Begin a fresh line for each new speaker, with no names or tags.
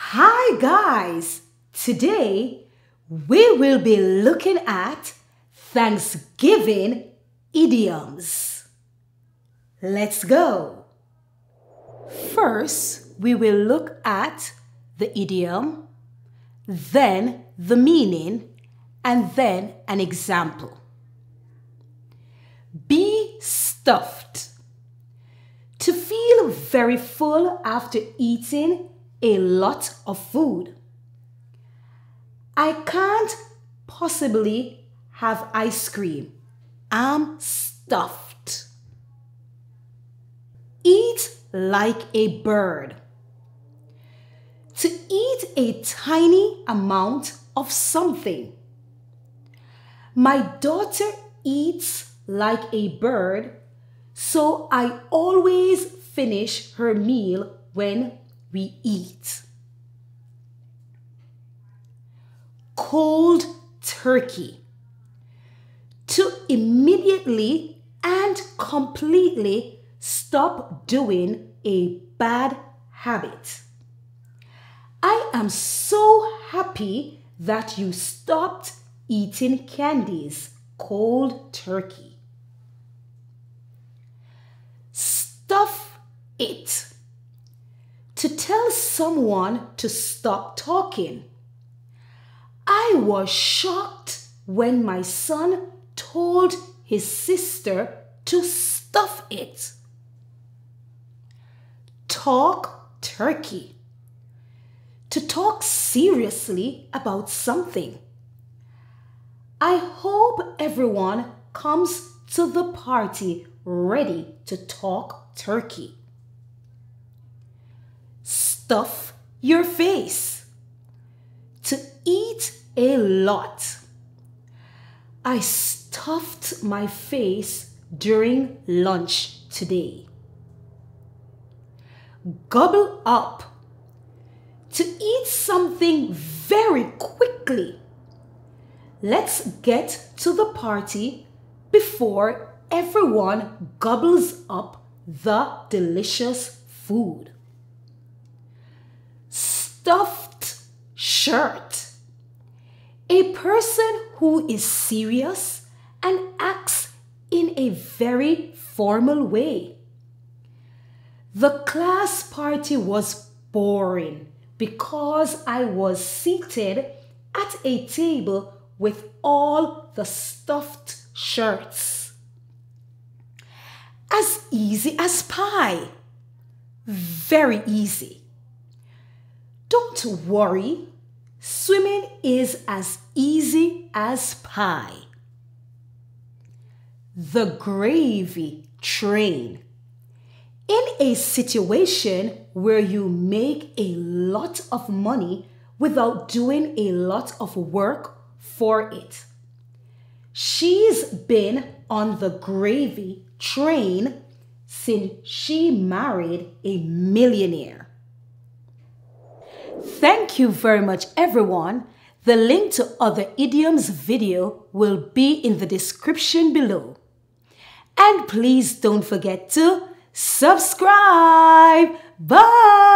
Hi guys! Today we will be looking at Thanksgiving idioms. Let's go! First, we will look at the idiom, then the meaning, and then an example. Be stuffed. To feel very full after eating a lot of food. I can't possibly have ice cream. I'm stuffed. Eat like a bird. To eat a tiny amount of something. My daughter eats like a bird, so I always finish her meal when we eat. Cold turkey. To immediately and completely stop doing a bad habit. I am so happy that you stopped eating candies cold turkey. Stuff it to tell someone to stop talking. I was shocked when my son told his sister to stuff it. Talk turkey. To talk seriously about something. I hope everyone comes to the party ready to talk turkey stuff your face. To eat a lot. I stuffed my face during lunch today. Gobble up. To eat something very quickly. Let's get to the party before everyone gobbles up the delicious food stuffed shirt. A person who is serious and acts in a very formal way. The class party was boring because I was seated at a table with all the stuffed shirts. As easy as pie. Very easy. Worry, swimming is as easy as pie. The gravy train. In a situation where you make a lot of money without doing a lot of work for it. She's been on the gravy train since she married a millionaire. Thank you very much, everyone. The link to other idioms video will be in the description below. And please don't forget to subscribe. Bye!